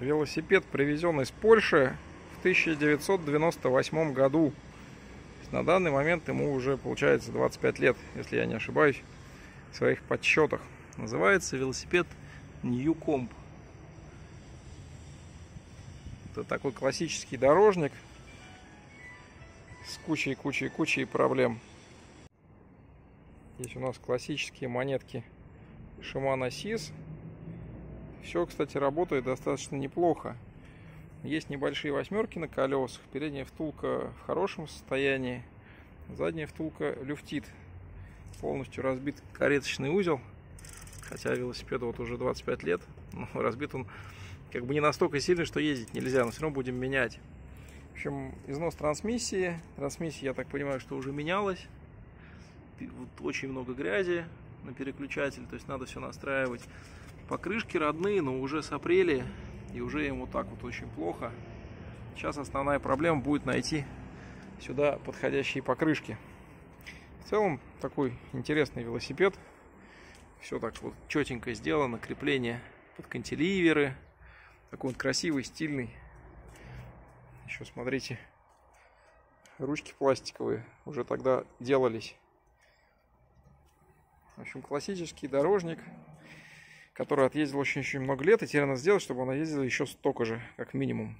Велосипед привезен из Польши в 1998 году. На данный момент ему уже получается 25 лет, если я не ошибаюсь, в своих подсчетах. Называется велосипед Comp. Это такой классический дорожник с кучей-кучей-кучей проблем. Здесь у нас классические монетки Shimano SIS все, кстати, работает достаточно неплохо. Есть небольшие восьмерки на колесах. Передняя втулка в хорошем состоянии. Задняя втулка люфтит. Полностью разбит кареточный узел. Хотя велосипеду вот уже 25 лет. Но разбит он как бы не настолько сильный, что ездить нельзя. Но все равно будем менять. В общем, износ трансмиссии. Трансмиссия, я так понимаю, что уже менялась. Вот очень много грязи на переключатель. То есть надо все настраивать. Покрышки родные, но уже с апреля, и уже ему так вот очень плохо. Сейчас основная проблема будет найти сюда подходящие покрышки. В целом такой интересный велосипед. Все так вот четенько сделано, крепление под кантиливеры. Такой вот красивый, стильный. Еще смотрите, ручки пластиковые уже тогда делались. В общем, классический дорожник который отъездил очень-очень много лет, и теперь надо сделать, чтобы она ездила еще столько же, как минимум.